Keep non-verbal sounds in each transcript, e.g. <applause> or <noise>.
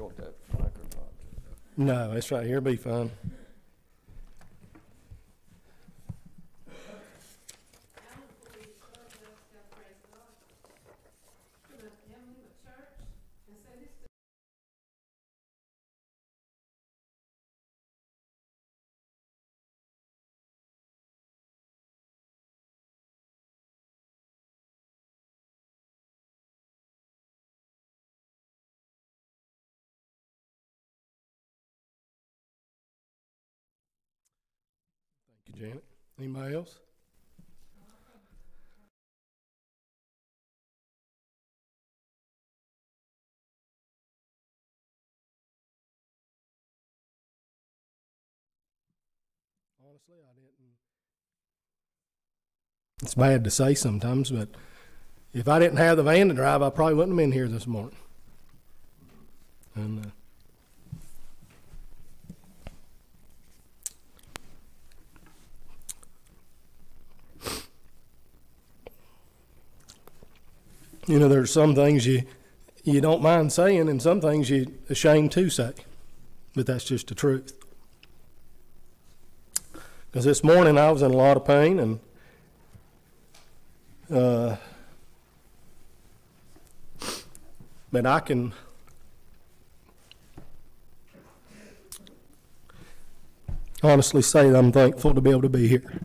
You want that microphone? No, it's right here. Be fine. Thank you, Janet. Anybody else? Honestly, I didn't. It's bad to say sometimes, but if I didn't have the van to drive, I probably wouldn't have been here this morning. And uh, you know, there's some things you you don't mind saying, and some things you ashamed to say, but that's just the truth. Because this morning I was in a lot of pain, and uh, but I can. Honestly, say that I'm thankful to be able to be here.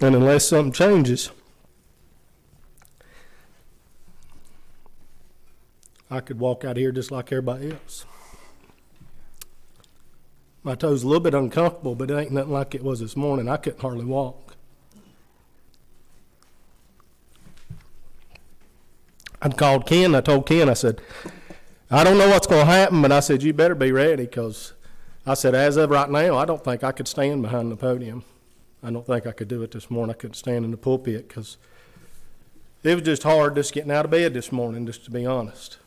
And unless something changes, I could walk out here just like everybody else. My toes a little bit uncomfortable, but it ain't nothing like it was this morning. I couldn't hardly walk. I called Ken. I told Ken, I said, I don't know what's going to happen, but I said, you better be ready because I said, as of right now, I don't think I could stand behind the podium. I don't think I could do it this morning. I couldn't stand in the pulpit because it was just hard just getting out of bed this morning, just to be honest.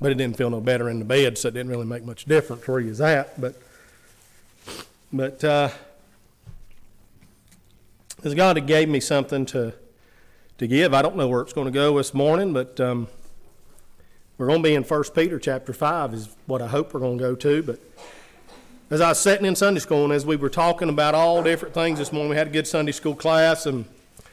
But it didn't feel no better in the bed, so it didn't really make much difference where you was at. But, but uh, as God had gave me something to to give, I don't know where it's going to go this morning, but um, we're going to be in 1 Peter chapter 5 is what I hope we're going to go to. But as I was sitting in Sunday school and as we were talking about all different things this morning, we had a good Sunday school class, and,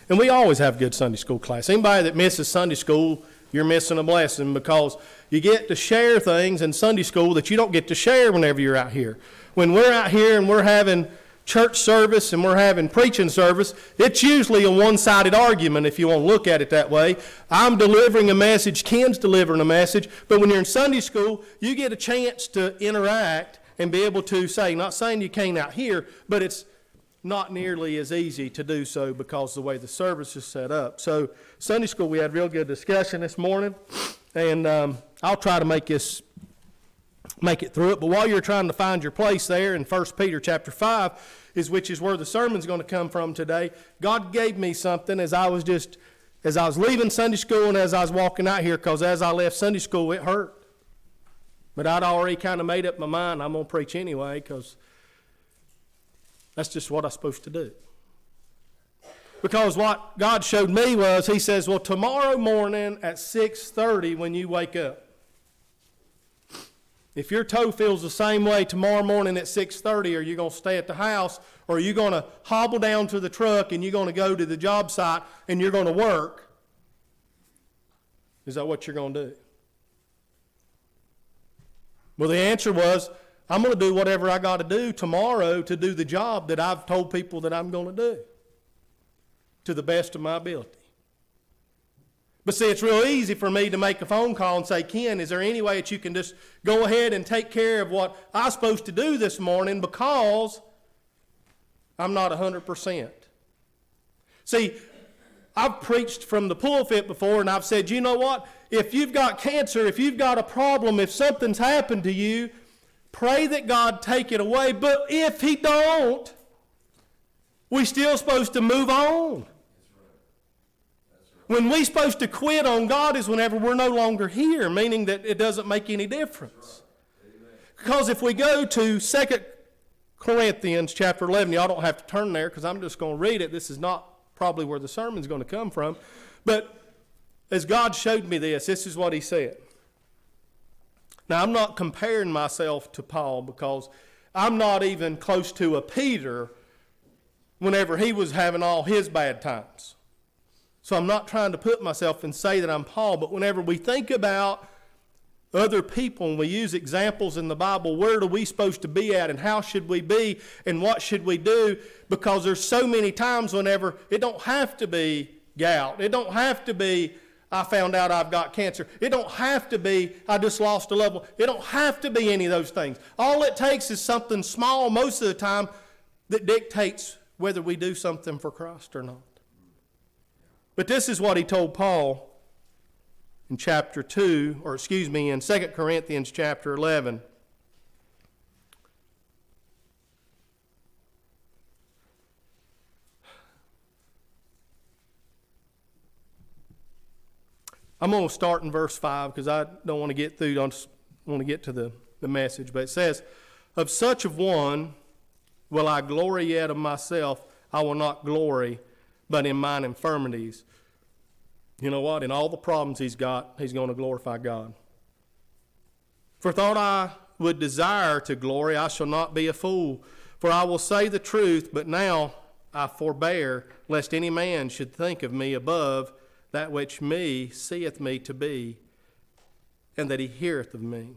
and we always have good Sunday school class. Anybody that misses Sunday school, you're missing a blessing because you get to share things in Sunday school that you don't get to share whenever you're out here. When we're out here and we're having church service and we're having preaching service, it's usually a one sided argument if you want to look at it that way. I'm delivering a message, Ken's delivering a message, but when you're in Sunday school, you get a chance to interact and be able to say, not saying you can't out here, but it's not nearly as easy to do so because the way the service is set up. So, Sunday school, we had real good discussion this morning, and um, I'll try to make this make it through it. But while you're trying to find your place there in 1 Peter chapter 5, is which is where the sermon's going to come from today, God gave me something as I was just as I was leaving Sunday school and as I was walking out here, because as I left Sunday school, it hurt. But I'd already kind of made up my mind I'm going to preach anyway, because that's just what I'm supposed to do. Because what God showed me was, He says, well, tomorrow morning at 6.30 when you wake up, if your toe feels the same way tomorrow morning at 6.30, are you going to stay at the house or are you going to hobble down to the truck and you're going to go to the job site and you're going to work? Is that what you're going to do? Well, the answer was, I'm going to do whatever I got to do tomorrow to do the job that I've told people that I'm going to do to the best of my ability. But see, it's real easy for me to make a phone call and say, Ken, is there any way that you can just go ahead and take care of what I'm supposed to do this morning because I'm not 100%? See, I've preached from the pulpit before and I've said, you know what? If you've got cancer, if you've got a problem, if something's happened to you, pray that God take it away. But if He don't, we still supposed to move on. When we're supposed to quit on God is whenever we're no longer here, meaning that it doesn't make any difference. Because if we go to 2 Corinthians chapter 11, y'all don't have to turn there because I'm just going to read it. This is not probably where the sermon's going to come from. But as God showed me this, this is what he said. Now, I'm not comparing myself to Paul because I'm not even close to a Peter whenever he was having all his bad times. So I'm not trying to put myself and say that I'm Paul, but whenever we think about other people and we use examples in the Bible, where are we supposed to be at and how should we be and what should we do? Because there's so many times whenever it don't have to be gout. It don't have to be I found out I've got cancer. It don't have to be I just lost a loved one. It don't have to be any of those things. All it takes is something small most of the time that dictates whether we do something for Christ or not. But this is what he told Paul in chapter 2, or excuse me, in 2 Corinthians chapter 11. I'm going to start in verse 5 because I don't want to get through, I just want to get to the, the message. But it says, Of such of one will I glory yet of myself, I will not glory, but in mine infirmities you know what? In all the problems he's got, he's going to glorify God. For thought I would desire to glory, I shall not be a fool. For I will say the truth, but now I forbear, lest any man should think of me above that which me seeth me to be, and that he heareth of me.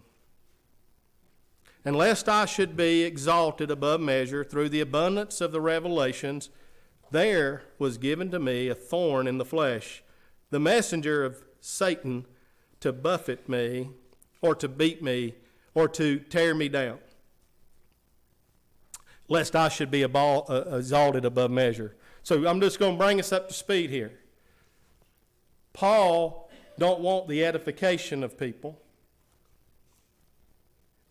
And lest I should be exalted above measure through the abundance of the revelations, there was given to me a thorn in the flesh the messenger of Satan to buffet me or to beat me or to tear me down, lest I should be uh, exalted above measure. So I'm just going to bring us up to speed here. Paul don't want the edification of people.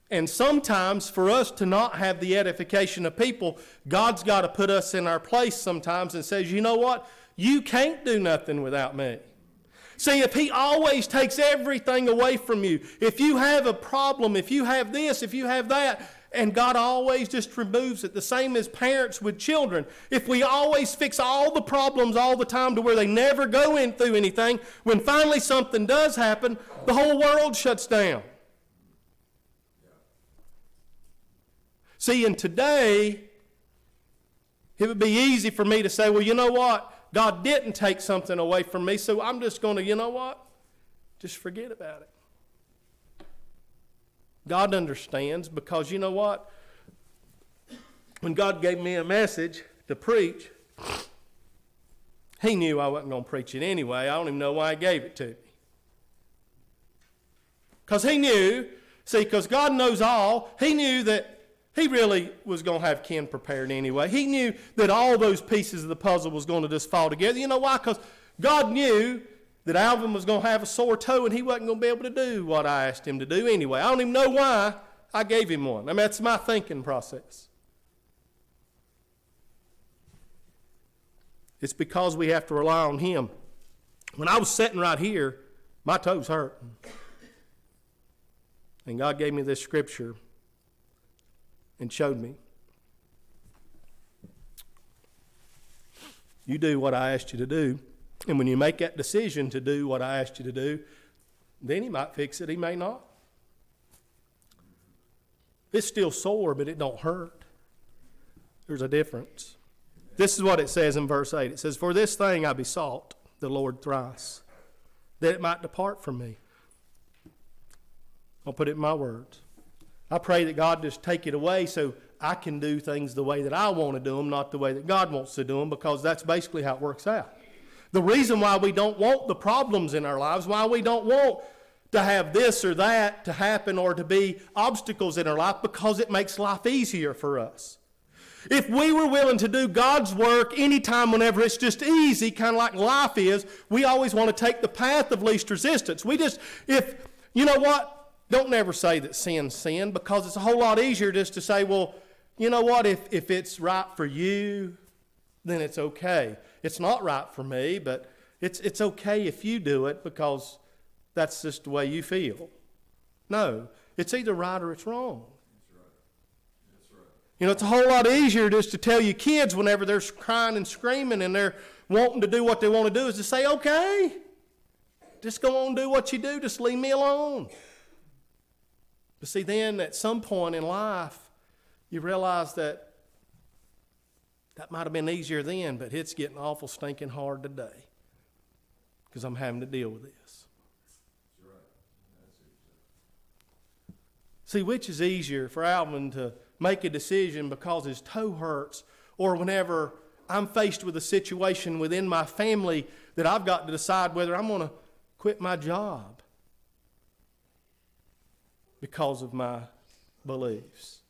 And sometimes, for us to not have the edification of people, God's got to put us in our place sometimes and says, you know what? You can't do nothing without me. See, if He always takes everything away from you, if you have a problem, if you have this, if you have that, and God always just removes it, the same as parents with children. If we always fix all the problems all the time to where they never go in through anything, when finally something does happen, the whole world shuts down. See, and today, it would be easy for me to say, well, you know what? God didn't take something away from me, so I'm just going to, you know what? Just forget about it. God understands because you know what? When God gave me a message to preach, He knew I wasn't going to preach it anyway. I don't even know why He gave it to me. Because He knew, see, because God knows all, He knew that he really was going to have Ken prepared anyway. He knew that all those pieces of the puzzle was going to just fall together. You know why? Because God knew that Alvin was going to have a sore toe and he wasn't going to be able to do what I asked him to do anyway. I don't even know why I gave him one. I mean, that's my thinking process. It's because we have to rely on him. When I was sitting right here, my toes hurt. And God gave me this scripture and showed me. You do what I asked you to do. And when you make that decision to do what I asked you to do, then he might fix it, he may not. It's still sore, but it don't hurt. There's a difference. This is what it says in verse 8. It says, For this thing I besought the Lord thrice, that it might depart from me. I'll put it in my words. I pray that God just take it away so I can do things the way that I want to do them, not the way that God wants to do them, because that's basically how it works out. The reason why we don't want the problems in our lives, why we don't want to have this or that to happen or to be obstacles in our life, because it makes life easier for us. If we were willing to do God's work anytime, whenever it's just easy, kind of like life is, we always want to take the path of least resistance. We just, if, you know what? Don't never say that sin's sin because it's a whole lot easier just to say, well, you know what, if, if it's right for you, then it's okay. It's not right for me, but it's, it's okay if you do it because that's just the way you feel. No, it's either right or it's wrong. You know, it's a whole lot easier just to tell your kids whenever they're crying and screaming and they're wanting to do what they want to do is to say, okay, just go on and do what you do, just leave me alone. But see, then at some point in life, you realize that that might have been easier then, but it's getting awful stinking hard today because I'm having to deal with this. See, which is easier for Alvin to make a decision because his toe hurts, or whenever I'm faced with a situation within my family that I've got to decide whether I'm going to quit my job because of my beliefs.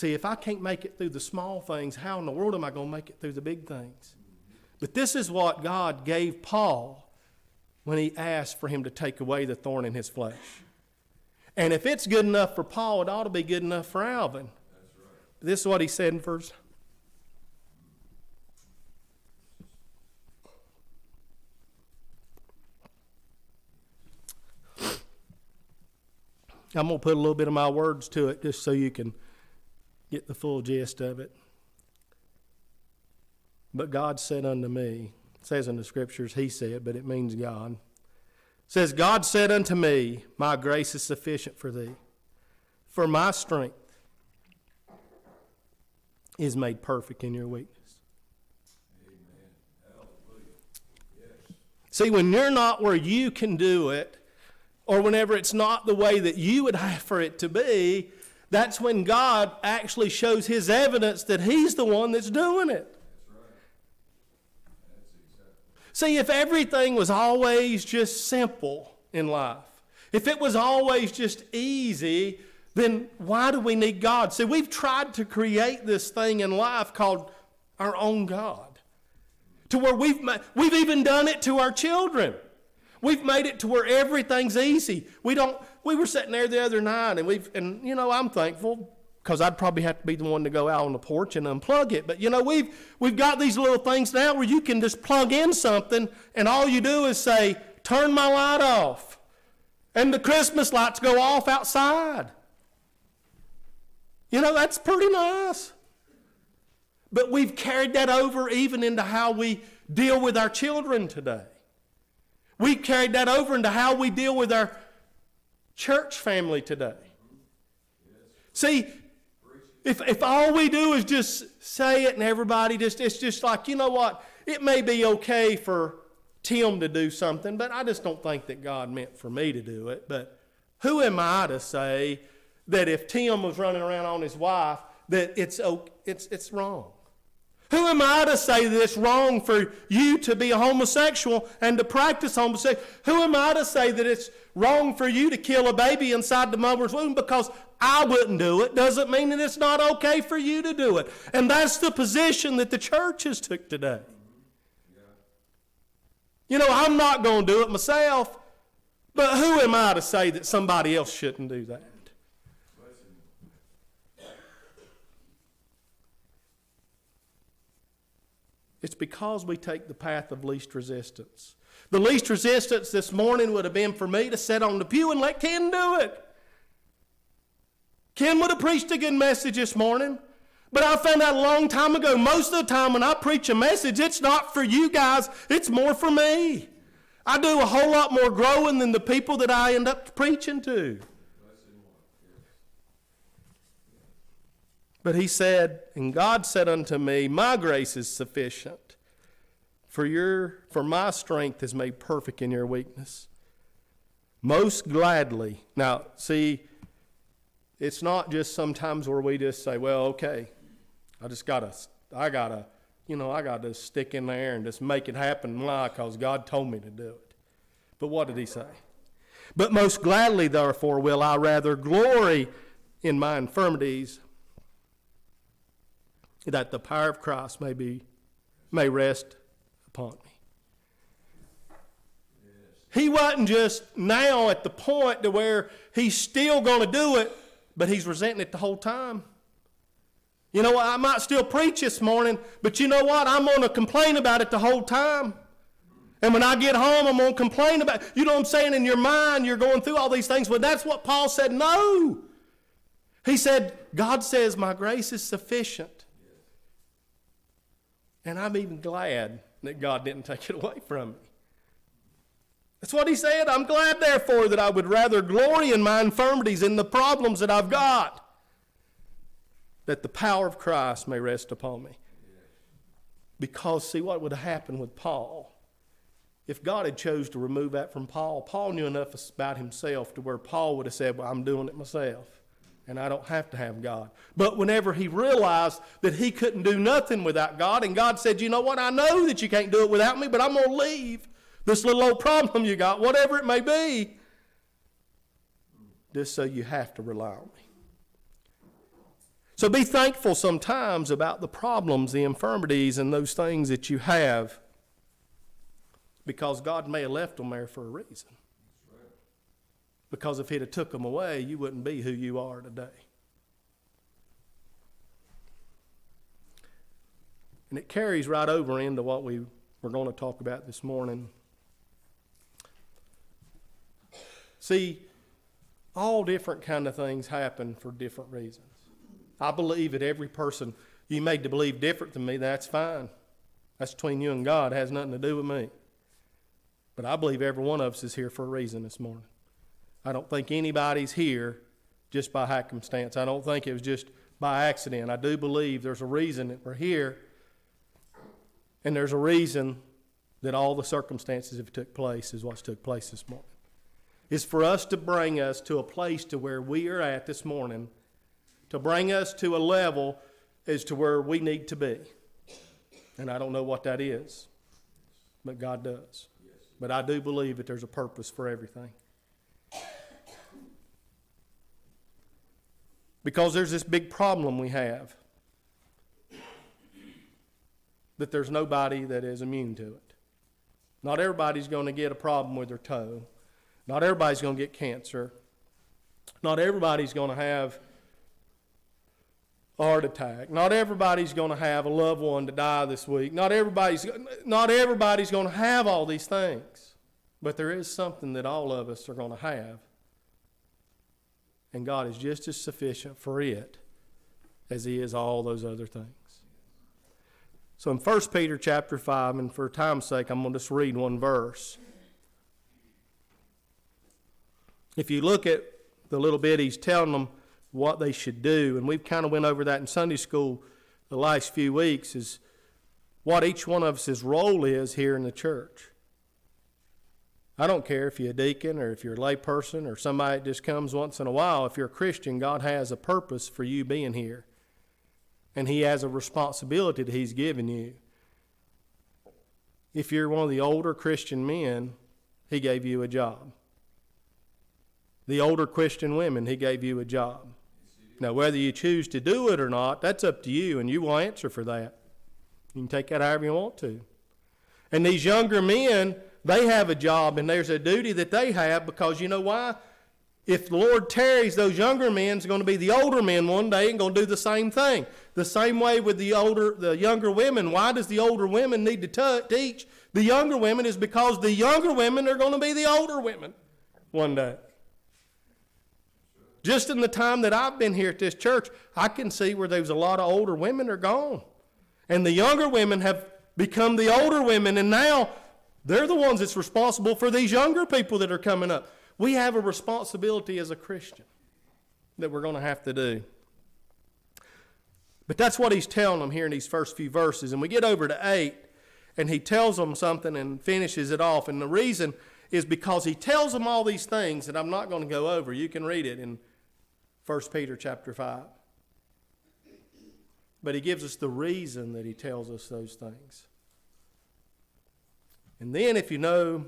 See, if I can't make it through the small things, how in the world am I going to make it through the big things? But this is what God gave Paul when he asked for him to take away the thorn in his flesh. And if it's good enough for Paul, it ought to be good enough for Alvin. This is what he said in verse. I'm going to put a little bit of my words to it just so you can get the full gist of it. But God said unto me, says in the scriptures, He said, but it means God. Says, God said unto me, My grace is sufficient for thee, for my strength is made perfect in your weakness. Yes. See, when you're not where you can do it, or whenever it's not the way that you would have for it to be, that's when God actually shows His evidence that He's the one that's doing it. See, if everything was always just simple in life, if it was always just easy, then why do we need God? See, we've tried to create this thing in life called our own God, to where we've, we've even done it to our children. We've made it to where everything's easy. We don't. We were sitting there the other night, and we've, and you know, I'm thankful because I'd probably have to be the one to go out on the porch and unplug it. But you know, we've we've got these little things now where you can just plug in something, and all you do is say, "Turn my light off," and the Christmas lights go off outside. You know, that's pretty nice. But we've carried that over even into how we deal with our children today. We've carried that over into how we deal with our church family today. See, if, if all we do is just say it and everybody just, it's just like, you know what? It may be okay for Tim to do something, but I just don't think that God meant for me to do it. But who am I to say that if Tim was running around on his wife, that it's, it's, it's wrong? Who am I to say that it's wrong for you to be a homosexual and to practice homosexuality? Who am I to say that it's wrong for you to kill a baby inside the mother's womb because I wouldn't do it? Doesn't mean that it's not okay for you to do it. And that's the position that the church has took today. You know, I'm not going to do it myself, but who am I to say that somebody else shouldn't do that? It's because we take the path of least resistance. The least resistance this morning would have been for me to sit on the pew and let Ken do it. Ken would have preached a good message this morning. But I found out a long time ago, most of the time when I preach a message, it's not for you guys, it's more for me. I do a whole lot more growing than the people that I end up preaching to. But he said, And God said unto me, My grace is sufficient, for, your, for my strength is made perfect in your weakness. Most gladly. Now, see, it's not just sometimes where we just say, Well, okay, I just gotta, I gotta, you know, I gotta stick in there and just make it happen. Why? Because God told me to do it. But what did he say? But most gladly, therefore, will I rather glory in my infirmities that the power of Christ may be may rest upon me. Yes. He wasn't just now at the point to where he's still going to do it, but he's resenting it the whole time. You know? I might still preach this morning, but you know what? I'm going to complain about it the whole time. And when I get home, I'm going to complain about it. You know what I'm saying? In your mind, you're going through all these things. But that's what Paul said. No. He said, God says, My grace is sufficient. And I'm even glad that God didn't take it <laughs> away from me. That's what he said. I'm glad, therefore, that I would rather glory in my infirmities, in the problems that I've got, that the power of Christ may rest upon me. Because, see, what would have happened with Paul? If God had chose to remove that from Paul, Paul knew enough about himself to where Paul would have said, well, I'm doing it myself, and I don't have to have God. But whenever he realized that he couldn't do nothing without God, and God said, you know what, I know that you can't do it without me, but I'm going to leave this little old problem you got, whatever it may be, just so you have to rely on me. So be thankful sometimes about the problems, the infirmities, and those things that you have because God may have left them there for a reason. Because if He'd have took them away, you wouldn't be who you are today. And it carries right over into what we were going to talk about this morning See, all different kind of things happen for different reasons. I believe that every person you made to believe different than me, that's fine. That's between you and God. It has nothing to do with me. But I believe every one of us is here for a reason this morning. I don't think anybody's here just by happenstance. I don't think it was just by accident. I do believe there's a reason that we're here, and there's a reason that all the circumstances have took place is what's took place this morning is for us to bring us to a place to where we are at this morning, to bring us to a level as to where we need to be. And I don't know what that is, but God does. But I do believe that there's a purpose for everything. Because there's this big problem we have that there's nobody that is immune to it. Not everybody's going to get a problem with their toe. Not everybody's going to get cancer. Not everybody's going to have a heart attack. Not everybody's going to have a loved one to die this week. Not everybody's, not everybody's going to have all these things. But there is something that all of us are going to have. And God is just as sufficient for it as He is all those other things. So in 1 Peter chapter 5, and for time's sake, I'm going to just read one verse. if you look at the little bit he's telling them what they should do, and we've kind of went over that in Sunday school the last few weeks, is what each one of us' role is here in the church. I don't care if you're a deacon or if you're a layperson or somebody that just comes once in a while. If you're a Christian, God has a purpose for you being here. And He has a responsibility that He's given you. If you're one of the older Christian men, He gave you a job the older Christian women, He gave you a job. Now, whether you choose to do it or not, that's up to you, and you will answer for that. You can take that however you want to. And these younger men, they have a job, and there's a duty that they have because you know why? If the Lord tarries, those younger men is going to be the older men one day and going to do the same thing. The same way with the older, the younger women. Why does the older women need to teach the younger women? Is because the younger women are going to be the older women one day. Just in the time that I've been here at this church, I can see where there's a lot of older women are gone. And the younger women have become the older women, and now they're the ones that's responsible for these younger people that are coming up. We have a responsibility as a Christian that we're going to have to do. But that's what he's telling them here in these first few verses. And we get over to 8, and he tells them something and finishes it off. And the reason is because he tells them all these things that I'm not going to go over. You can read it in 1 Peter chapter 5. But he gives us the reason that he tells us those things. And then, if you know,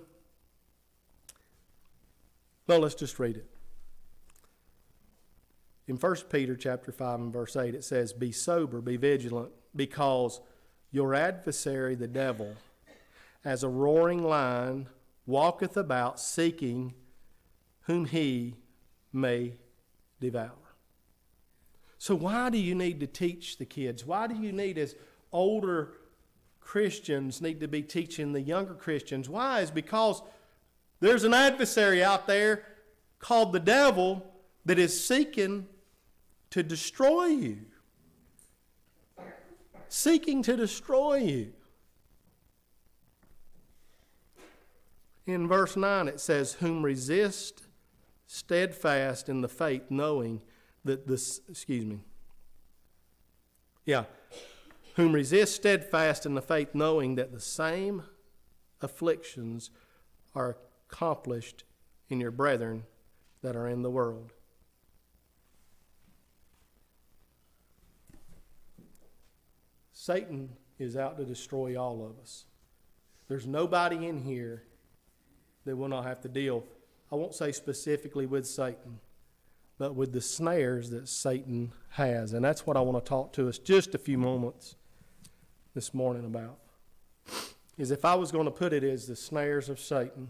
well, let's just read it. In 1 Peter chapter 5 and verse 8, it says, Be sober, be vigilant, because your adversary, the devil, as a roaring lion, walketh about seeking whom he may devour. So, why do you need to teach the kids? Why do you need, as older Christians, need to be teaching the younger Christians? Why? Is because there's an adversary out there called the devil that is seeking to destroy you. Seeking to destroy you. In verse 9, it says, Whom resist steadfast in the faith, knowing that this, excuse me. Yeah. Whom resist steadfast in the faith, knowing that the same afflictions are accomplished in your brethren that are in the world. Satan is out to destroy all of us. There's nobody in here that will not have to deal, I won't say specifically with Satan, but with the snares that Satan has. And that's what I want to talk to us just a few moments this morning about. Is if I was going to put it as the snares of Satan.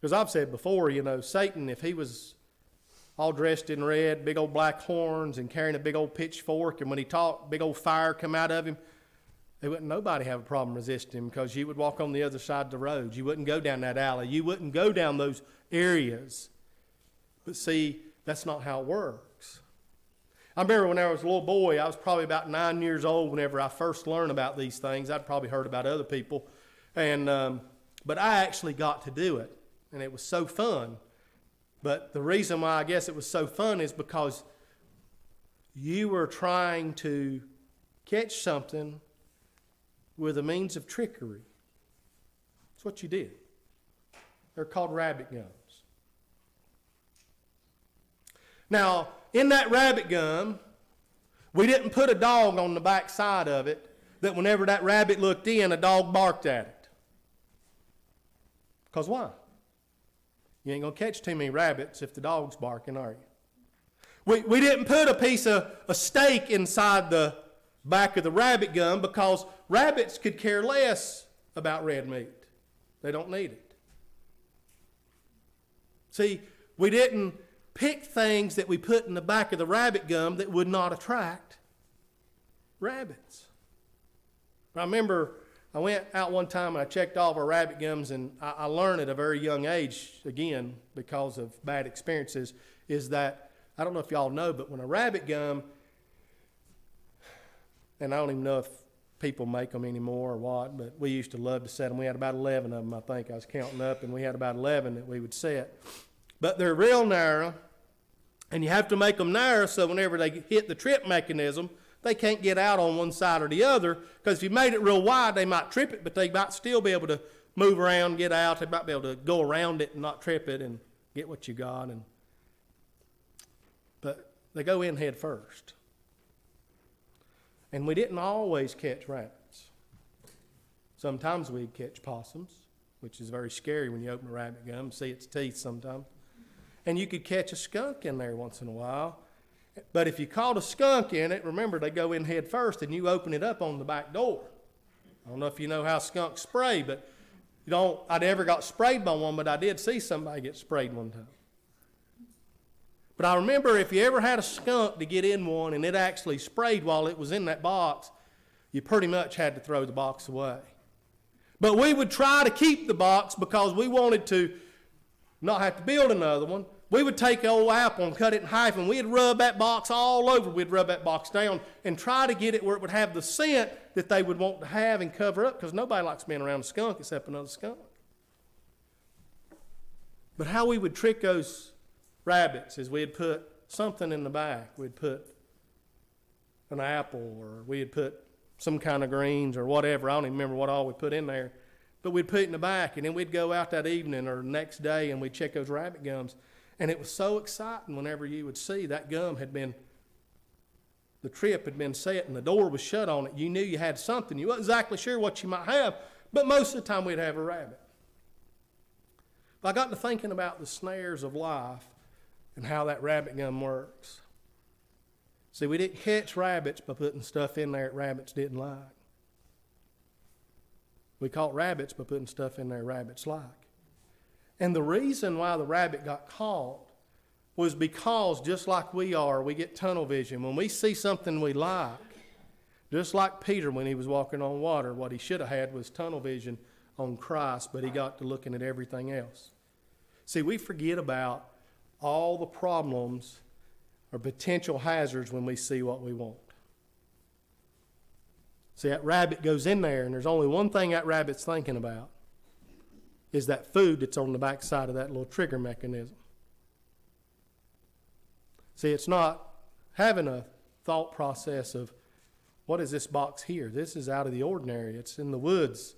Because I've said before, you know, Satan, if he was all dressed in red, big old black horns, and carrying a big old pitchfork, and when he talked, big old fire come out of him, they wouldn't nobody have a problem resisting him because you would walk on the other side of the road. You wouldn't go down that alley. You wouldn't go down those areas. But see, that's not how it works. I remember when I was a little boy, I was probably about nine years old whenever I first learned about these things. I'd probably heard about other people. And, um, but I actually got to do it, and it was so fun. But the reason why I guess it was so fun is because you were trying to catch something with a means of trickery. That's what you did. They're called rabbit gums. Now, in that rabbit gum, we didn't put a dog on the back side of it that whenever that rabbit looked in, a dog barked at it. Because why? You ain't going to catch too many rabbits if the dog's barking, are you? We, we didn't put a piece of a steak inside the back of the rabbit gum because rabbits could care less about red meat. They don't need it. See, we didn't pick things that we put in the back of the rabbit gum that would not attract rabbits. I remember I went out one time and I checked all of our rabbit gums, and I, I learned at a very young age, again, because of bad experiences, is that I don't know if y'all know, but when a rabbit gum and I don't even know if people make them anymore or what, but we used to love to set them. We had about 11 of them, I think. I was counting up, and we had about 11 that we would set. But they're real narrow, and you have to make them narrow so whenever they hit the trip mechanism, they can't get out on one side or the other. Because if you made it real wide, they might trip it, but they might still be able to move around, get out. They might be able to go around it and not trip it and get what you got. And but they go in head first. And we didn't always catch rabbits. Sometimes we'd catch possums, which is very scary when you open a rabbit gum and see its teeth sometimes. And you could catch a skunk in there once in a while. But if you caught a skunk in it, remember they go in head first and you open it up on the back door. I don't know if you know how skunks spray, but you don't I never got sprayed by one, but I did see somebody get sprayed one time. But I remember if you ever had a skunk to get in one and it actually sprayed while it was in that box, you pretty much had to throw the box away. But we would try to keep the box because we wanted to not have to build another one. We would take an old apple and cut it in half, and we'd rub that box all over. We'd rub that box down and try to get it where it would have the scent that they would want to have and cover up because nobody likes being around a skunk except another skunk. But how we would trick those rabbits is we'd put something in the back. We'd put an apple or we'd put some kind of greens or whatever. I don't even remember what all we put in there. But we'd put it in the back and then we'd go out that evening or next day and we'd check those rabbit gums. And it was so exciting whenever you would see that gum had been, the trip had been set and the door was shut on it. You knew you had something. You weren't exactly sure what you might have, but most of the time we'd have a rabbit. But I got to thinking about the snares of life and how that rabbit gum works. See, we didn't catch rabbits by putting stuff in there that rabbits didn't like. We caught rabbits by putting stuff in there rabbits like. And the reason why the rabbit got caught was because, just like we are, we get tunnel vision. When we see something we like, just like Peter when he was walking on water, what he should have had was tunnel vision on Christ, but he got to looking at everything else. See, we forget about all the problems or potential hazards when we see what we want. See, that rabbit goes in there, and there's only one thing that rabbit's thinking about is that food that's on the back side of that little trigger mechanism. See, it's not having a thought process of what is this box here? This is out of the ordinary. It's in the woods.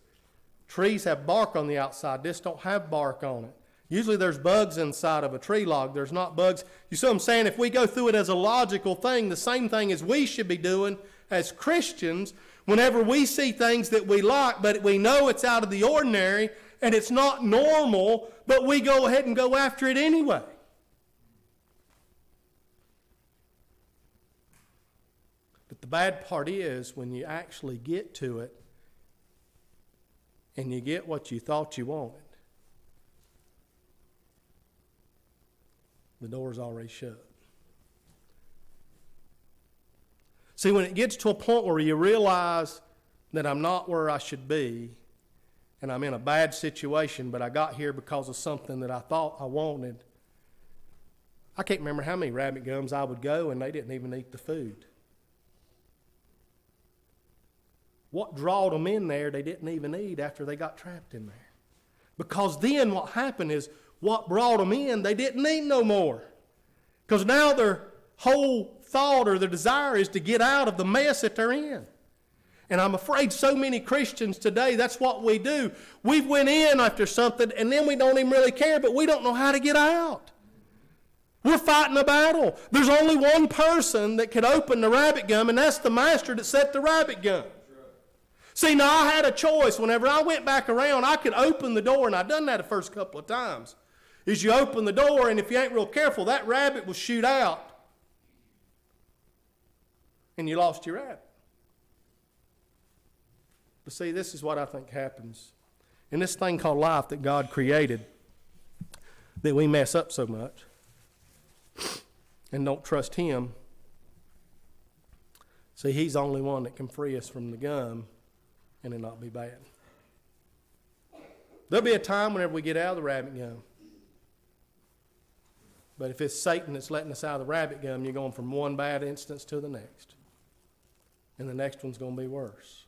Trees have bark on the outside. This don't have bark on it. Usually there's bugs inside of a tree log. There's not bugs. You see what I'm saying? If we go through it as a logical thing, the same thing as we should be doing as Christians, whenever we see things that we like, but we know it's out of the ordinary and it's not normal, but we go ahead and go after it anyway. But the bad part is when you actually get to it and you get what you thought you wanted. The door's already shut. See, when it gets to a point where you realize that I'm not where I should be and I'm in a bad situation, but I got here because of something that I thought I wanted. I can't remember how many rabbit gums I would go and they didn't even eat the food. What drawed them in there, they didn't even eat after they got trapped in there. Because then what happened is what brought them in, they didn't eat no more. Because now their whole thought or their desire is to get out of the mess that they're in. And I'm afraid so many Christians today, that's what we do. We've went in after something and then we don't even really care, but we don't know how to get out. We're fighting a battle. There's only one person that can open the rabbit gum, and that's the master that set the rabbit gum. See, now I had a choice. Whenever I went back around, I could open the door, and I've done that the first couple of times. Is you open the door, and if you ain't real careful, that rabbit will shoot out, and you lost your rabbit. But see, this is what I think happens in this thing called life that God created that we mess up so much and don't trust Him. See, He's the only one that can free us from the gum and it not be bad. There'll be a time whenever we get out of the rabbit gum. But if it's Satan that's letting us out of the rabbit gum, you're going from one bad instance to the next. And the next one's going to be worse.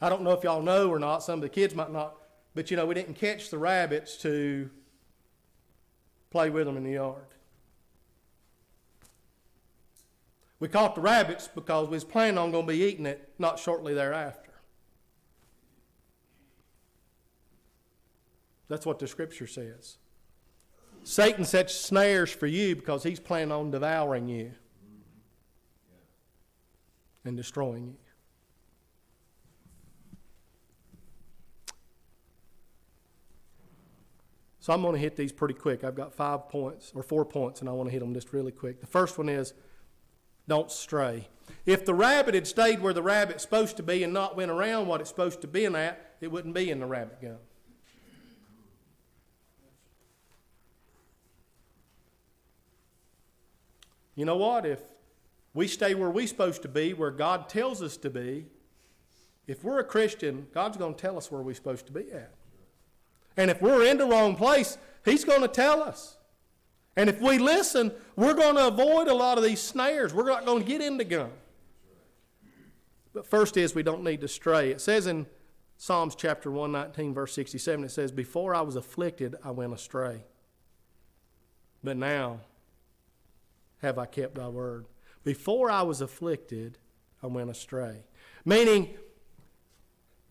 I don't know if y'all know or not, some of the kids might not, but you know, we didn't catch the rabbits to play with them in the yard. We caught the rabbits because we was planning on going to be eating it not shortly thereafter. That's what the scripture says. Satan sets snares for you because he's planning on devouring you and destroying you. So I'm going to hit these pretty quick. I've got five points or four points, and I want to hit them just really quick. The first one is don't stray. If the rabbit had stayed where the rabbit's supposed to be and not went around what it's supposed to be in at, it wouldn't be in the rabbit gum. You know what? If we stay where we're supposed to be, where God tells us to be, if we're a Christian, God's going to tell us where we're supposed to be at. And if we're in the wrong place, He's going to tell us. And if we listen, we're going to avoid a lot of these snares. We're not going to get into gum. But first is we don't need to stray. It says in Psalms chapter 119, verse 67, it says, Before I was afflicted, I went astray. But now have I kept thy word. Before I was afflicted, I went astray. Meaning,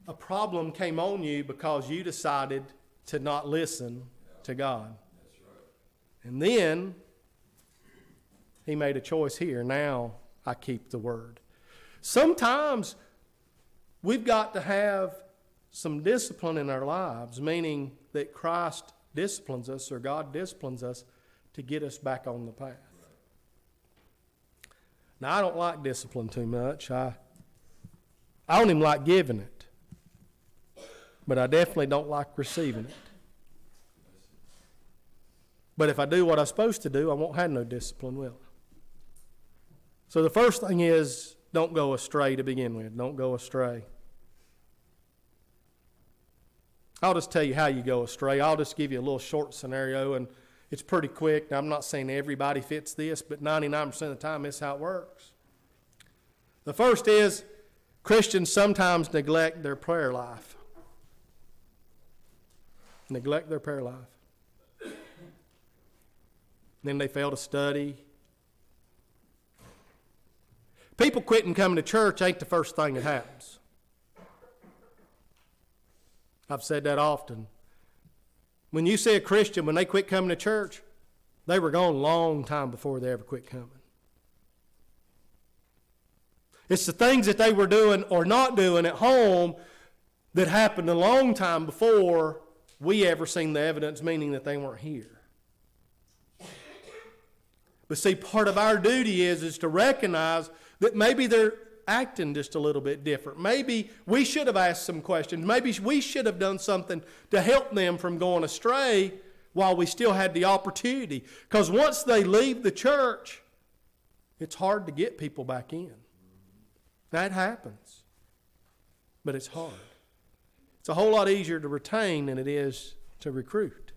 a problem came on you because you decided to not listen to God. And then he made a choice here. Now I keep the word. Sometimes we've got to have some discipline in our lives, meaning that Christ disciplines us or God disciplines us to get us back on the path. Now, I don't like discipline too much. I, I don't even like giving it. But I definitely don't like receiving it. But if I do what I'm supposed to do, I won't have no discipline, will I? So the first thing is don't go astray to begin with. Don't go astray. I'll just tell you how you go astray. I'll just give you a little short scenario and it's pretty quick. Now, I'm not saying everybody fits this, but 99% of the time, it's how it works. The first is Christians sometimes neglect their prayer life. Neglect their prayer life. Then they fail to study. People quitting coming to church ain't the first thing that happens. I've said that often. When you see a Christian, when they quit coming to church, they were gone a long time before they ever quit coming. It's the things that they were doing or not doing at home that happened a long time before we ever seen the evidence, meaning that they weren't here. But see, part of our duty is, is to recognize that maybe they're acting just a little bit different. Maybe we should have asked some questions. Maybe we should have done something to help them from going astray while we still had the opportunity. Because once they leave the church, it's hard to get people back in. That happens. But it's hard. It's a whole lot easier to retain than it is to recruit.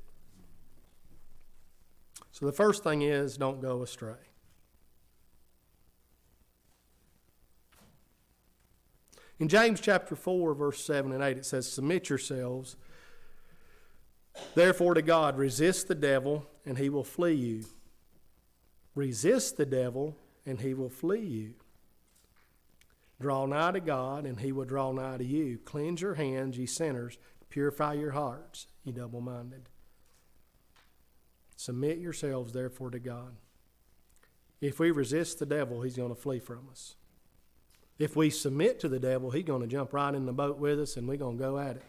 So the first thing is don't go astray. In James chapter 4, verse 7 and 8, it says, Submit yourselves, therefore, to God. Resist the devil, and he will flee you. Resist the devil, and he will flee you. Draw nigh to God, and he will draw nigh to you. Cleanse your hands, ye sinners. Purify your hearts, ye double minded. Submit yourselves, therefore, to God. If we resist the devil, he's going to flee from us. If we submit to the devil, he's going to jump right in the boat with us and we're going to go at it.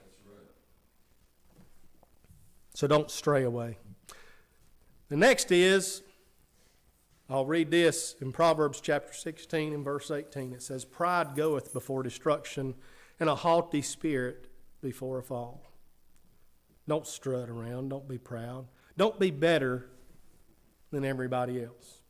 So don't stray away. The next is, I'll read this in Proverbs chapter 16 and verse 18. It says, Pride goeth before destruction, and a haughty spirit before a fall. Don't strut around. Don't be proud. Don't be better than everybody else.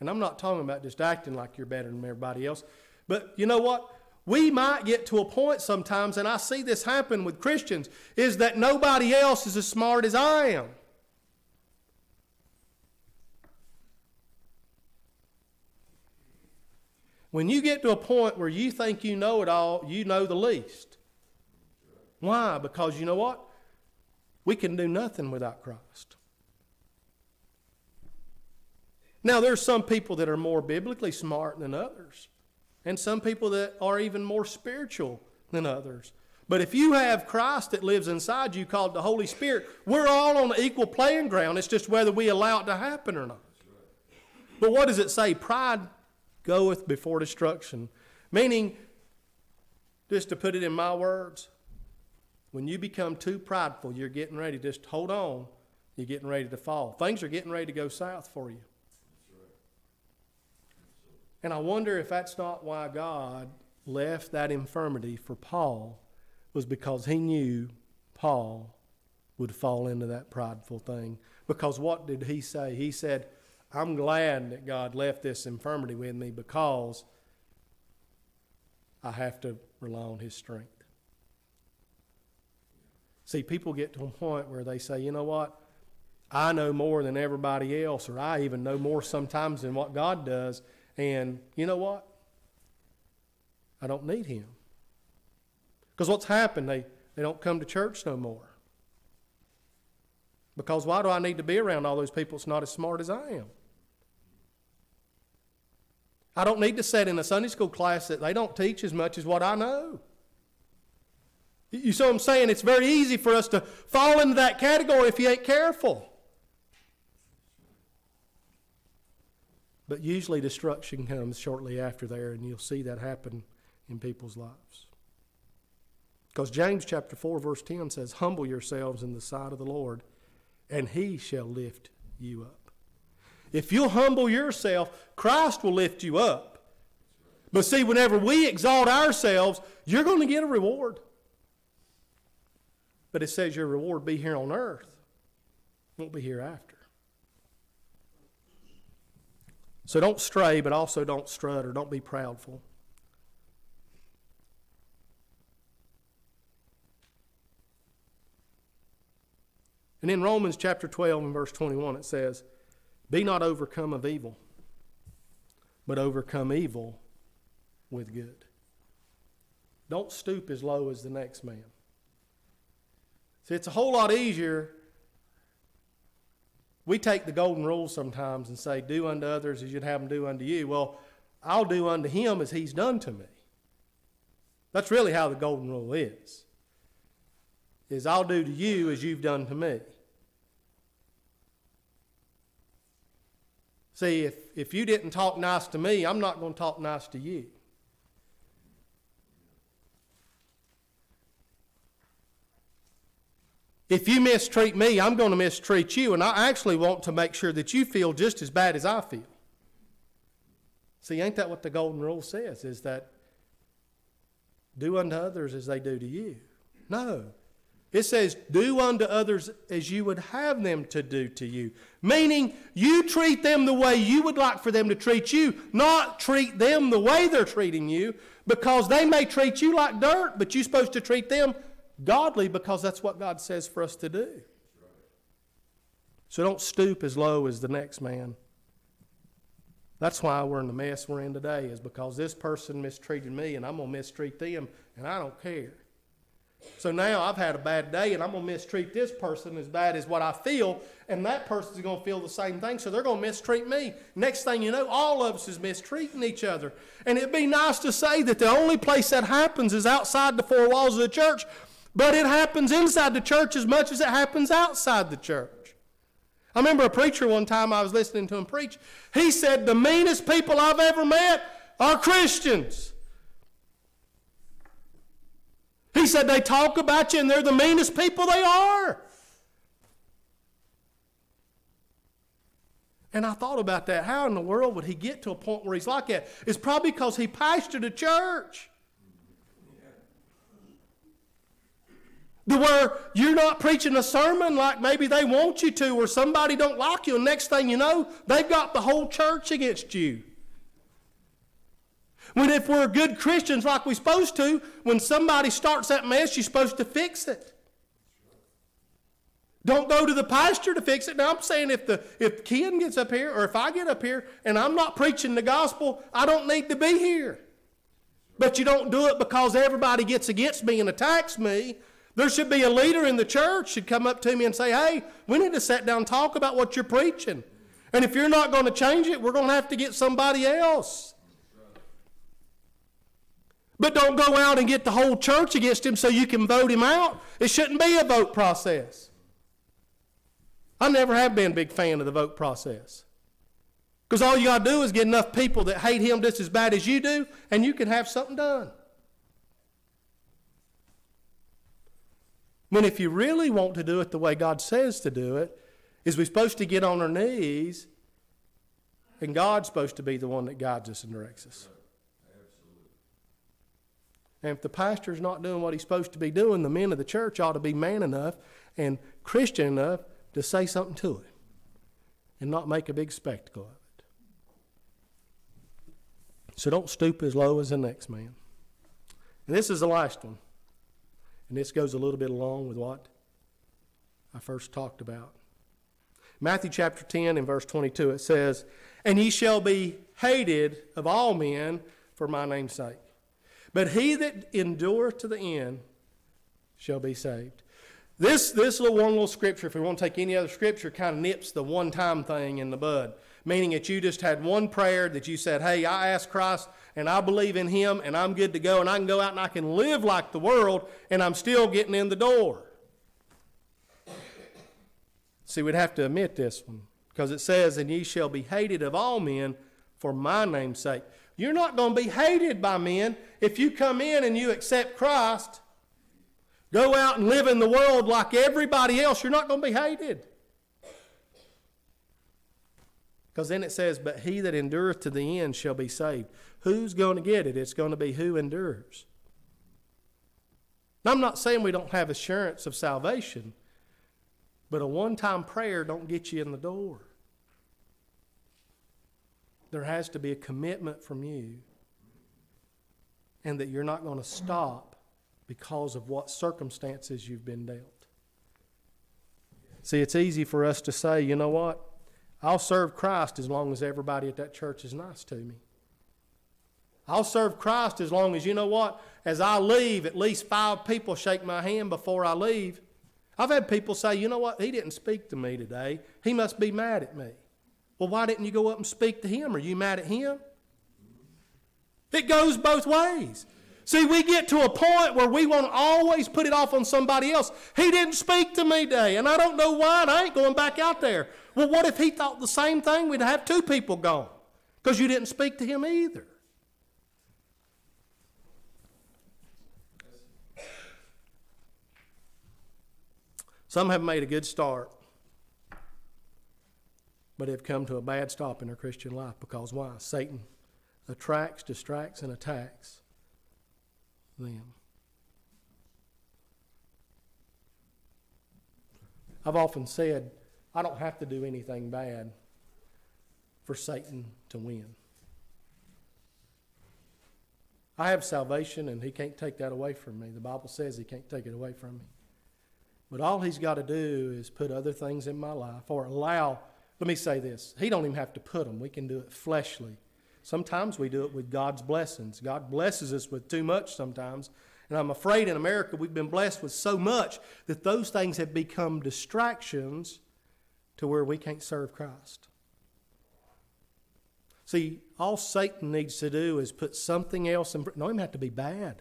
And I'm not talking about just acting like you're better than everybody else. But you know what? We might get to a point sometimes, and I see this happen with Christians, is that nobody else is as smart as I am. When you get to a point where you think you know it all, you know the least. Why? Because you know what? We can do nothing without Christ. Now, there's some people that are more biblically smart than others and some people that are even more spiritual than others. But if you have Christ that lives inside you, called the Holy Spirit, we're all on an equal playing ground. It's just whether we allow it to happen or not. But what does it say? Pride goeth before destruction. Meaning, just to put it in my words, when you become too prideful, you're getting ready. Just hold on. You're getting ready to fall. Things are getting ready to go south for you. And I wonder if that's not why God left that infirmity for Paul, was because he knew Paul would fall into that prideful thing. Because what did he say? He said, I'm glad that God left this infirmity with me because I have to rely on his strength. See, people get to a point where they say, you know what? I know more than everybody else, or I even know more sometimes than what God does. And you know what? I don't need him. Because what's happened? They, they don't come to church no more. Because why do I need to be around all those people that's not as smart as I am? I don't need to sit in a Sunday school class that they don't teach as much as what I know. You see what I'm saying? It's very easy for us to fall into that category if you ain't careful. But usually destruction comes shortly after there, and you'll see that happen in people's lives. Because James chapter 4, verse 10 says, Humble yourselves in the sight of the Lord, and he shall lift you up. If you'll humble yourself, Christ will lift you up. But see, whenever we exalt ourselves, you're going to get a reward. But it says your reward be here on earth, won't be hereafter. So don't stray, but also don't strut or don't be proudful. And in Romans chapter 12 and verse 21, it says, Be not overcome of evil, but overcome evil with good. Don't stoop as low as the next man. See, it's a whole lot easier. We take the golden rule sometimes and say, Do unto others as you'd have them do unto you. Well, I'll do unto him as he's done to me. That's really how the golden rule is. Is I'll do to you as you've done to me. See, if, if you didn't talk nice to me, I'm not going to talk nice to you. If you mistreat me, I'm going to mistreat you, and I actually want to make sure that you feel just as bad as I feel. See, ain't that what the golden rule says? Is that do unto others as they do to you? No. It says, do unto others as you would have them to do to you. Meaning, you treat them the way you would like for them to treat you, not treat them the way they're treating you, because they may treat you like dirt, but you're supposed to treat them godly because that's what God says for us to do. So don't stoop as low as the next man. That's why we're in the mess we're in today, is because this person mistreated me and I'm going to mistreat them and I don't care. So now I've had a bad day and I'm going to mistreat this person as bad as what I feel, and that person's going to feel the same thing, so they're going to mistreat me. Next thing you know, all of us is mistreating each other. And it'd be nice to say that the only place that happens is outside the four walls of the church, but it happens inside the church as much as it happens outside the church. I remember a preacher one time I was listening to him preach. He said, The meanest people I've ever met are Christians. He said, They talk about you and they're the meanest people they are. And I thought about that. How in the world would he get to a point where he's like that? It's probably because he pastored a church. To where you're not preaching a sermon like maybe they want you to, or somebody don't like you, and next thing you know, they've got the whole church against you. When if we're good Christians like we're supposed to, when somebody starts that mess, you're supposed to fix it. Don't go to the pastor to fix it. Now I'm saying if the if Ken gets up here or if I get up here and I'm not preaching the gospel, I don't need to be here. But you don't do it because everybody gets against me and attacks me. There should be a leader in the church should come up to me and say, hey, we need to sit down and talk about what you're preaching. And if you're not going to change it, we're going to have to get somebody else. But don't go out and get the whole church against him so you can vote him out. It shouldn't be a vote process. I never have been a big fan of the vote process. Because all you got to do is get enough people that hate him just as bad as you do, and you can have something done. When if you really want to do it the way God says to do it, is we're supposed to get on our knees, and God's supposed to be the one that guides us and directs us. Absolutely. And if the pastor's not doing what he's supposed to be doing, the men of the church ought to be man enough and Christian enough to say something to him and not make a big spectacle of it. So don't stoop as low as the next man. And this is the last one. And this goes a little bit along with what I first talked about. Matthew chapter 10 and verse 22, it says, And ye shall be hated of all men for my name's sake. But he that endureth to the end shall be saved. This, this little one little scripture, if we want to take any other scripture, kind of nips the one time thing in the bud. Meaning that you just had one prayer that you said, Hey, I asked Christ and I believe in Him and I'm good to go and I can go out and I can live like the world and I'm still getting in the door. See, we'd have to admit this one because it says, And ye shall be hated of all men for my name's sake. You're not going to be hated by men if you come in and you accept Christ Go out and live in the world like everybody else. You're not going to be hated. Because then it says, But he that endureth to the end shall be saved. Who's going to get it? It's going to be who endures. Now, I'm not saying we don't have assurance of salvation, but a one time prayer don't get you in the door. There has to be a commitment from you, and that you're not going to stop because of what circumstances you've been dealt. See, it's easy for us to say, you know what? I'll serve Christ as long as everybody at that church is nice to me. I'll serve Christ as long as you know what? As I leave, at least five people shake my hand before I leave. I've had people say, you know what? He didn't speak to me today. He must be mad at me. Well, why didn't you go up and speak to him? Are you mad at him? It goes both ways. See, we get to a point where we want to always put it off on somebody else. He didn't speak to me today, and I don't know why, and I ain't going back out there. Well, what if he thought the same thing? We'd have two people gone because you didn't speak to him either. Some have made a good start, but have come to a bad stop in their Christian life because why? Satan attracts, distracts, and attacks them. I've often said, I don't have to do anything bad for Satan to win. I have salvation, and he can't take that away from me. The Bible says he can't take it away from me. But all he's got to do is put other things in my life or allow, let me say this, he don't even have to put them. We can do it fleshly. Sometimes we do it with God's blessings. God blesses us with too much sometimes. And I'm afraid in America we've been blessed with so much that those things have become distractions to where we can't serve Christ. See, all Satan needs to do is put something else in. Don't even have to be bad.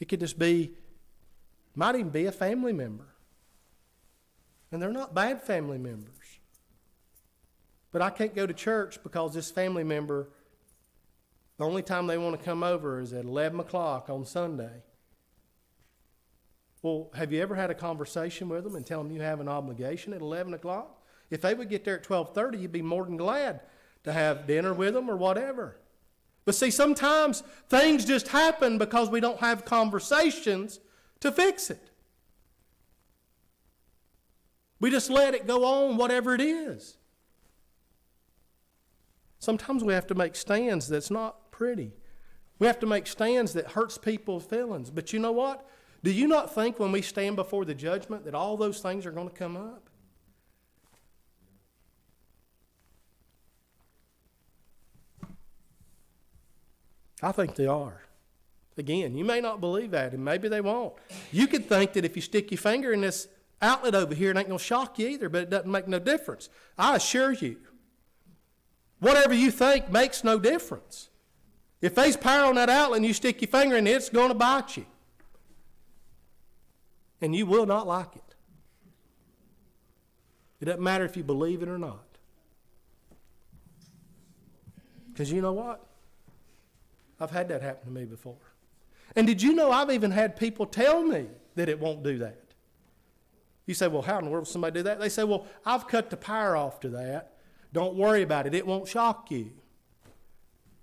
It could just be, might even be a family member. And they're not bad family members. But I can't go to church because this family member, the only time they want to come over is at 11 o'clock on Sunday. Well, have you ever had a conversation with them and tell them you have an obligation at 11 o'clock? If they would get there at 12:30, you'd be more than glad to have dinner with them or whatever. But see, sometimes things just happen because we don't have conversations to fix it. We just let it go on, whatever it is. Sometimes we have to make stands that's not pretty. We have to make stands that hurts people's feelings. But you know what? Do you not think when we stand before the judgment that all those things are going to come up? I think they are. Again, you may not believe that, and maybe they won't. You could think that if you stick your finger in this outlet over here, it ain't going to shock you either, but it doesn't make no difference. I assure you, Whatever you think makes no difference. If there's power on that outlet and you stick your finger in it, it's going to bite you. And you will not like it. It doesn't matter if you believe it or not. Because you know what? I've had that happen to me before. And did you know I've even had people tell me that it won't do that? You say, well, how in the world will somebody do that? They say, well, I've cut the power off to that, don't worry about it. It won't shock you.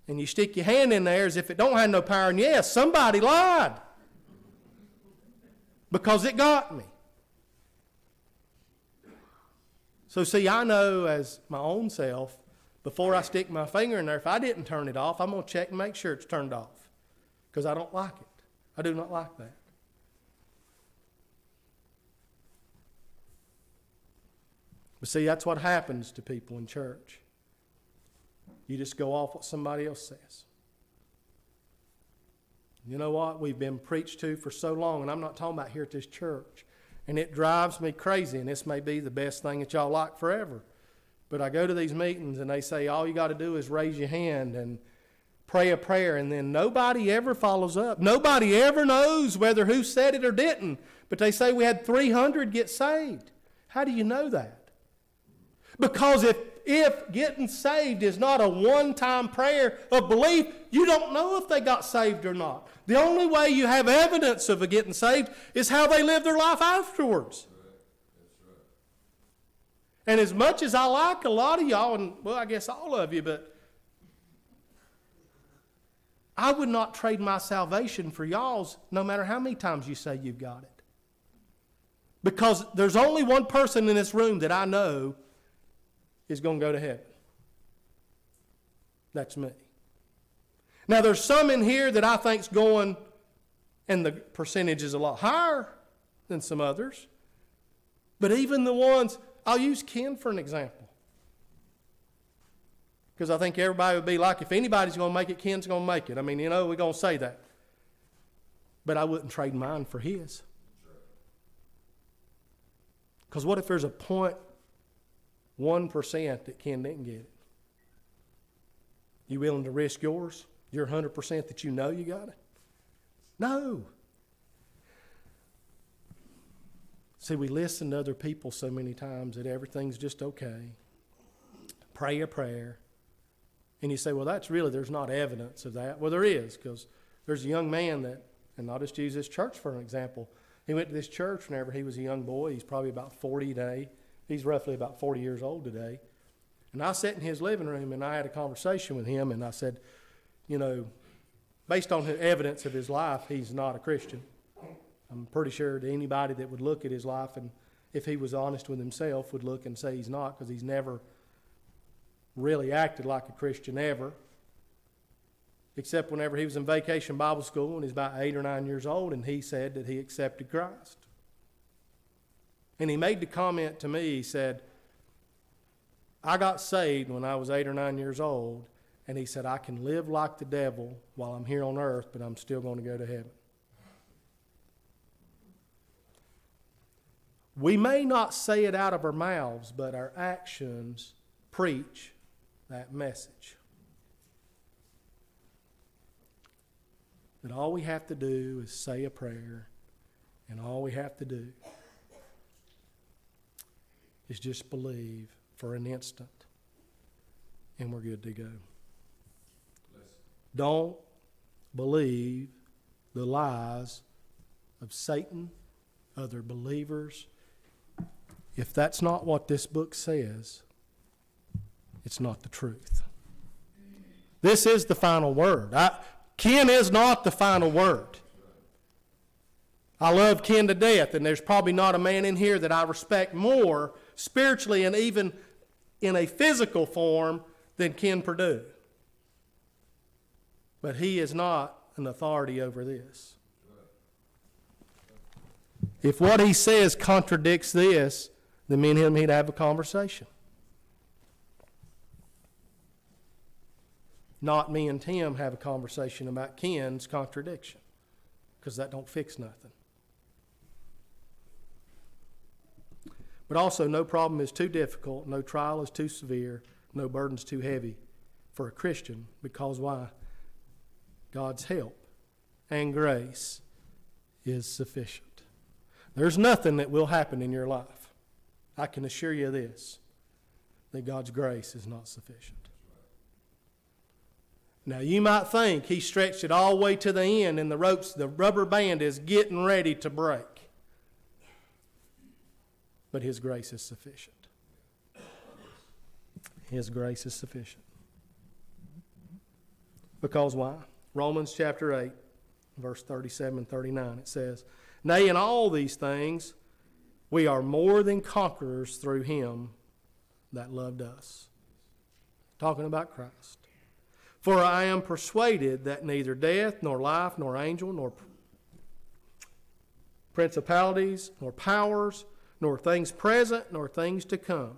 And you stick your hand in there as if it don't have no power. And yes, somebody lied. Because it got me. So, see, I know as my own self, before I stick my finger in there, if I didn't turn it off, I'm going to check and make sure it's turned off. Because I don't like it. I do not like that. But see, that's what happens to people in church. You just go off what somebody else says. You know what? We've been preached to for so long, and I'm not talking about here at this church. And it drives me crazy, and this may be the best thing that y'all like forever. But I go to these meetings, and they say all you got to do is raise your hand and pray a prayer, and then nobody ever follows up. Nobody ever knows whether who said it or didn't. But they say we had 300 get saved. How do you know that? Because if, if getting saved is not a one time prayer of belief, you don't know if they got saved or not. The only way you have evidence of a getting saved is how they live their life afterwards. And as much as I like a lot of y'all, and well, I guess all of you, but I would not trade my salvation for y'all's no matter how many times you say you've got it. Because there's only one person in this room that I know is going to go to heaven. That's me. Now, there's some in here that I think's going, and the percentage is a lot higher than some others. But even the ones, I'll use Ken for an example. Because I think everybody would be like, if anybody's going to make it, Ken's going to make it. I mean, you know, we're going to say that. But I wouldn't trade mine for his. Because what if there's a point one percent that Ken didn't get it? You willing to risk yours? Your hundred percent that you know you got it? No. See, we listen to other people so many times that everything's just okay. Pray a prayer. And you say, well, that's really, there's not evidence of that. Well, there is, because there's a young man that, and I'll just use this church for an example. He went to this church whenever he was a young boy. He's probably about 40 today. He's roughly about 40 years old today. And I sat in his living room and I had a conversation with him, and I said, you know, based on the evidence of his life, he's not a Christian. I'm pretty sure that anybody that would look at his life and if he was honest with himself would look and say he's not because he's never really acted like a Christian ever. Except whenever he was in vacation Bible school when he's about eight or nine years old and he said that he accepted Christ. And he made the comment to me, he said, I got saved when I was eight or nine years old, and he said, I can live like the devil while I'm here on earth, but I'm still going to go to heaven. We may not say it out of our mouths, but our actions preach that message. That all we have to do is say a prayer, and all we have to do is just believe for an instant, and we're good to go. Don't believe the lies of Satan, other believers, if that's not what this book says, it's not the truth. This is the final word. I, Ken is not the final word. I love Ken to death, and there's probably not a man in here that I respect more spiritually and even in a physical form than Ken Purdue. But he is not an authority over this. If what he says contradicts this, then me and him to have a conversation. Not me and Tim have a conversation about Ken's contradiction, because that don't fix nothing. But also, no problem is too difficult, no trial is too severe, no burden's too heavy for a Christian, because why? God's help and grace is sufficient. There's nothing that will happen in your life I can assure you this that God's grace is not sufficient. Now, you might think He stretched it all the way to the end and the ropes, the rubber band is getting ready to break. But His grace is sufficient. His grace is sufficient. Because why? Romans chapter 8, verse 37 and 39, it says, Nay, in all these things, we are more than conquerors through him that loved us. Talking about Christ. For I am persuaded that neither death, nor life, nor angel, nor principalities, nor powers, nor things present, nor things to come,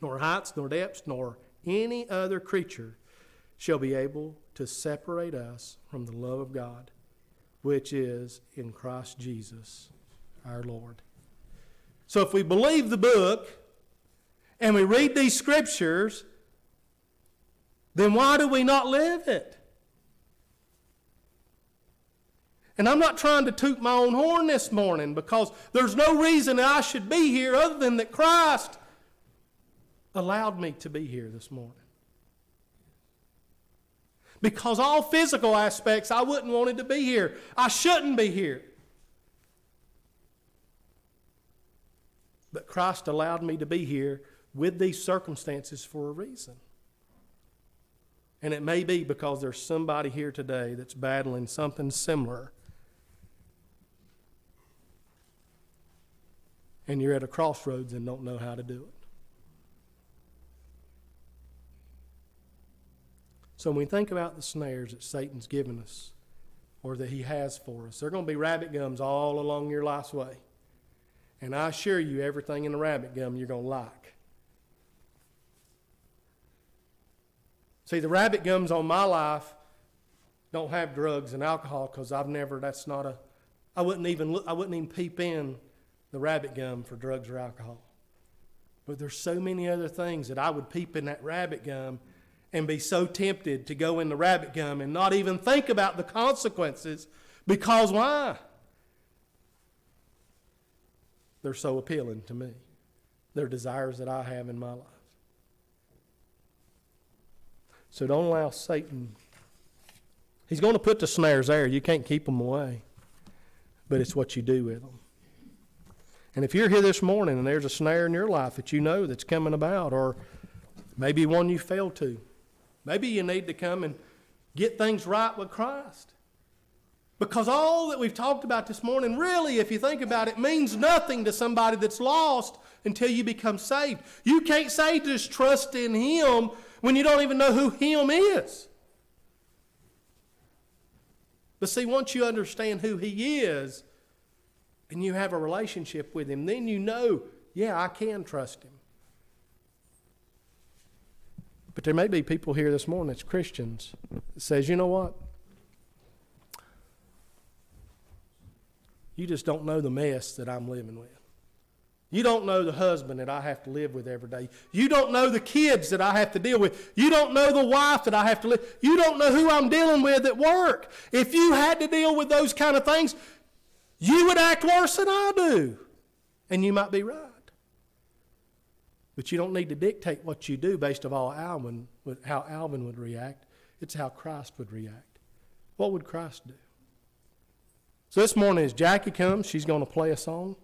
nor heights, nor depths, nor any other creature shall be able to separate us from the love of God, which is in Christ Jesus our Lord. So if we believe the book and we read these scriptures, then why do we not live it? And I'm not trying to toot my own horn this morning because there's no reason I should be here other than that Christ allowed me to be here this morning. Because all physical aspects, I wouldn't wanted to be here. I shouldn't be here. But Christ allowed me to be here with these circumstances for a reason. And it may be because there's somebody here today that's battling something similar. And you're at a crossroads and don't know how to do it. So when we think about the snares that Satan's given us or that he has for us, they're going to be rabbit gums all along your life's way. And I assure you, everything in the rabbit gum you're going to like. See, the rabbit gums on my life don't have drugs and alcohol because I've never, that's not a, I wouldn't even look, I wouldn't even peep in the rabbit gum for drugs or alcohol. But there's so many other things that I would peep in that rabbit gum and be so tempted to go in the rabbit gum and not even think about the consequences because why? They're so appealing to me. They're desires that I have in my life. So don't allow Satan. He's going to put the snares there. You can't keep them away. But it's what you do with them. And if you're here this morning and there's a snare in your life that you know that's coming about, or maybe one you failed to, maybe you need to come and get things right with Christ. Because all that we've talked about this morning, really, if you think about it, means nothing to somebody that's lost until you become saved. You can't say just trust in Him when you don't even know who Him is. But see, once you understand who He is and you have a relationship with Him, then you know, yeah, I can trust Him. But there may be people here this morning that's Christians that says, you know what? You just don't know the mess that I'm living with. You don't know the husband that I have to live with every day. You don't know the kids that I have to deal with. You don't know the wife that I have to live. You don't know who I'm dealing with at work. If you had to deal with those kind of things, you would act worse than I do. And you might be right. But you don't need to dictate what you do based on all Alvin, how Alvin would react. It's how Christ would react. What would Christ do? So this morning, as Jackie comes, she's going to play a song.